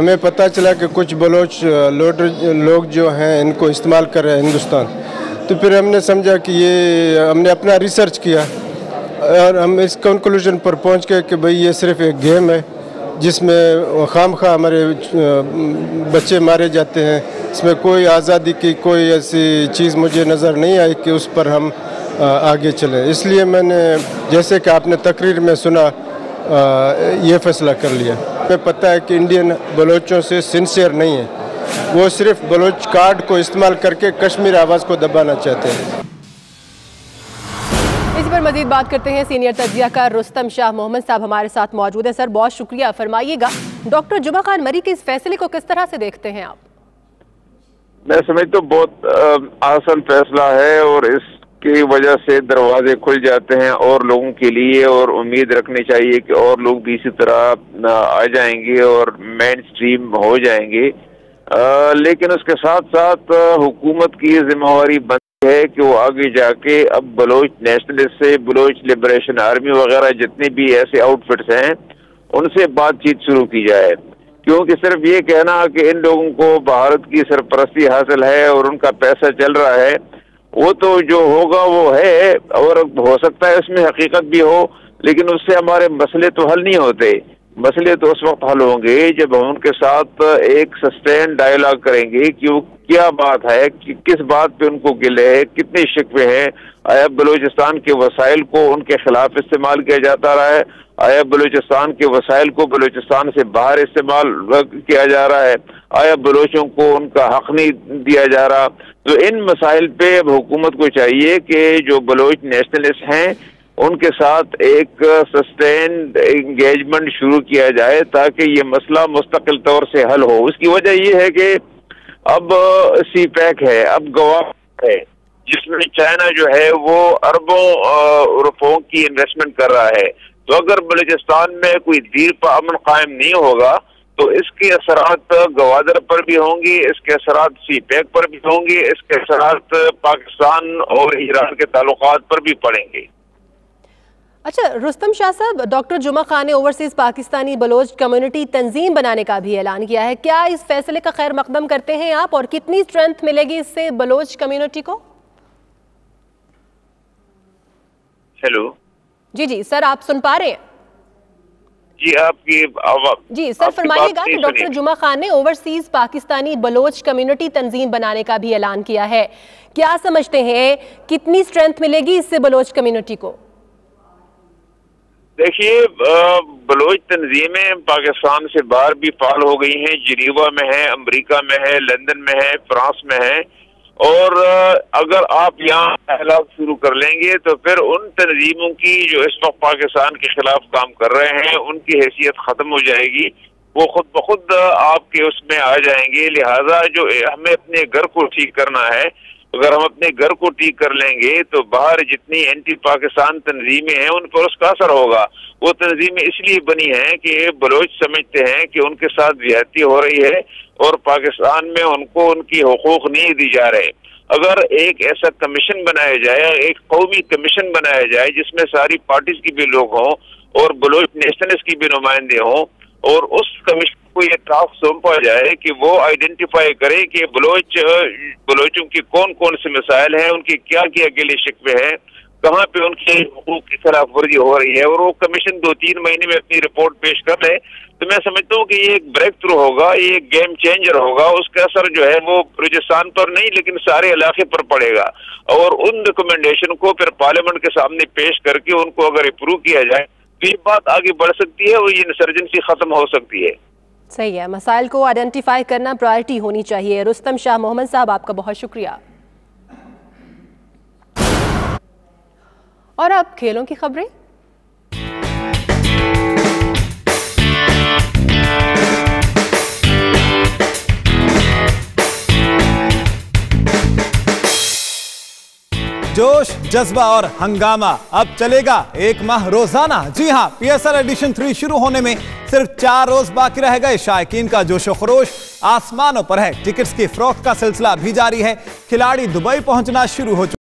ہمیں پتہ چلا کہ کچھ بلوچ لوگ جو ہیں، ان کو استعمال کر رہے ہیں ہندوستان۔ تو پھر ہم نے سمجھا کہ یہ ہم نے اپنا ریسرچ کیا اور ہم اس کنکلوژن پر پہنچ گئے کہ بھئی یہ صرف ایک گیم ہے، جس میں خام خواہ ہمارے بچے مارے جاتے ہیں۔ اس میں کوئی آزادی کی کوئی ایسی چیز مجھے نظر نہیں آئی کہ اس پر ہم آگے چلیں۔ اس لیے میں نے، جیسے کہ آپ نے تقریر میں سنا یہ فیصلہ کر لیا۔ ہمیں پتہ ہے کہ انڈین بلوچوں سے سنسیر نہیں ہیں۔ وہ صرف بلوچ کارڈ کو استعمال کر کے کشمیر آواز کو دبانا چاہتے ہیں۔ اس پر مزید بات کرتے ہیں سینئر تجزیہ کا رستم شاہ محمد صاحب ہمارے ساتھ موجود ہیں۔ سر بہت شکریہ۔ فرمائیے گا ڈاکٹر جمعہ خان مری کے اس فیصلے کو کس طرح سے دیکھتے ہیں آپ؟ میں سمجھتا ہوں بہت آسان فیصلہ ہے اور اس کی وجہ سے دروازے کھل جاتے ہیں اور لوگوں کے لیے اور امید رکھنی چاہیے کہ اور لوگ بھی اسی طرح، آ جائیں گے اور مین سٹریم ہو جائیں گے۔ لیکن اس کے ساتھ ساتھ حکومت کی ذمہ واری بنتی ہے کہ وہ آگے جا کے اب بلوچ نیشنلسٹ سے، بلوچ لبریشن آرمی وغیرہ جتنے بھی ایسے آؤٹ فٹس ہیں، ان سے بات چیت شروع کی جائے۔ کیونکہ صرف یہ کہنا کہ ان لوگوں کو بھارت کی سرپرستی حاصل ہے اور ان کا پیسہ چل رہا ہے وہ تو جو ہوگا وہ ہے، اور ہو سکتا ہے اس میں حقیقت بھی ہو، لیکن اس سے ہمارے مسئلے تو حل نہیں ہوتے۔ مسئلے تو اس وقت حل ہوں گے جب ہم ان کے ساتھ ایک سسٹین ڈائلاگ کریں گے کہ وہ کیا بات ہے، کہ کس بات پہ ان کو گلے ہے، کتنے شکوے ہیں۔ آیا بلوچستان کے وسائل کو ان کے خلاف استعمال کیا جاتا رہا ہے؟ آیا بلوچستان کے وسائل کو بلوچستان سے باہر استعمال کیا جا رہا ہے؟ آیا بلوچوں کو ان کا حق نہیں دیا جا رہا؟ تو ان مسائل پہ اب حکومت کو چاہیے کہ جو بلوچ نیشنلسٹ ہیں ان کے ساتھ ایک سسٹینڈ انگیجمنٹ شروع کیا جائے تاکہ یہ مسئلہ مستقل طور سے حل ہو۔ اس کی وجہ یہ ہے کہ اب سی پیک ہے، اب گواہ ہے، جس میں چائنا جو ہے وہ اربوں روپوں کی انویسٹمنٹ کر رہا ہے۔ تو اگر بلوچستان میں کوئی دیر پر امن قائم نہیں ہوگا، تو اس کے اثرات گوادر پر بھی ہوں گی، اس کے اثرات سی پیک پر بھی ہوں گی، اس کے اثرات پاکستان اور ایران کے تعلقات پر بھی پڑیں گے۔ اچھا رستم شاہ صاحب ڈاکٹر جمعہ خان نے اوورسیز پاکستانی بلوچ کمیونٹی تنظیم بنانے کا بھی اعلان کیا ہے۔ کیا اس فیصلے کا خیر مقدم کرتے ہیں آپ اور کتنی اسٹرینتھ ملے گی اس سے بلوچ کمیونٹی کو؟ ہیلو جی جی سر آپ سن پا رہے ہیں؟ جی آپ کی جی سر فرمائیے گا کہ ڈاکٹر جمعہ خان نے اوورسیز پاکستانی بلوچ کمیونٹی تنظیم بنانے کا بھی اعلان کیا ہے۔ کیا سمجھتے ہیں کتنی اسٹرینتھ ملے گی اس سے بلوچ کمیونٹی کو؟ دیکھیے بلوچ تنظیمیں پاکستان سے باہر بھی فعال ہو گئی ہیں۔ جنیوا میں ہیں، امریکہ میں ہے لندن میں ہے فرانس میں ہے اور اگر آپ یہاں احلاب شروع کر لیں گے تو پھر ان تنظیموں کی جو اس وقت پاکستان کے خلاف کام کر رہے ہیں، ان کی حیثیت ختم ہو جائے گی۔ وہ خود بخود آپ کے اس میں آ جائیں گے۔ لہٰذا جو ہمیں اپنے گھر کو ٹھیک کرنا ہے اگر ہم اپنے گھر کو ٹھیک کر لیں گے تو باہر جتنی اینٹی پاکستان تنظیمیں ہیں ان پر اس کا اثر ہوگا۔ وہ تنظیمیں اس لیے بنی ہیں کہ بلوچ سمجھتے ہیں کہ ان کے ساتھ زیادتی ہو رہی ہے اور پاکستان میں ان کو ان کی حقوق نہیں دی جا رہے۔ اگر ایک ایسا کمیشن بنایا جائے، ایک قومی کمیشن بنایا جائے جس میں ساری پارٹیز کی بھی لوگ ہوں اور بلوچ نیشنلسٹ کی بھی نمائندے ہوں اور اس کمیشن کو یہ ٹاسک سونپا جائے کہ وہ آئیڈینٹیفائی کریں کہ بلوچ، بلوچوں کی کون کون سے مسائل ہیں، ان کی کیا کیا اکیلے شکوے ہیں کہاں پہ ان کے حقوق کی خلاف ورزی ہو رہی ہے، اور وہ کمیشن دو تین مہینے میں اپنی رپورٹ پیش کر رہے تو میں سمجھتا ہوں کہ یہ ایک بریک تھرو ہوگا، یہ ایک گیم چینجر ہوگا۔ اس کا اثر جو ہے وہ بلوچستان پر نہیں، لیکن سارے علاقے پر پڑے گا۔ اور ان ریکمنڈیشن کو پھر پارلیمنٹ کے سامنے پیش کر کے ان کو اگر اپروو کیا جائے، تو یہ بات آگے بڑھ سکتی ہے اور یہ انسرجنسی ختم ہو سکتی ہے۔ صحیح ہے۔ مسائل کو آئیڈینٹیفائی کرنا پرائرٹی ہونی چاہیے۔ رستم شاہ محمد صاحب، آپ کا بہت شکریہ۔ اور اب کھیلوں کی خبریں؟ جوش، جذبہ اور ہنگامہ۔ اب چلے گا ایک ماہ روزانہ۔ جی ہاں پی ایس آر ایڈیشن 3 شروع ہونے میں صرف چار روز باقی رہ گئے۔ شائقین کا جوش و خروش آسمانوں پر ہے۔ ٹکٹس کی فروخت کا سلسلہ بھی جاری ہے۔ کھلاڑی دبئی پہنچنا شروع ہو چکا۔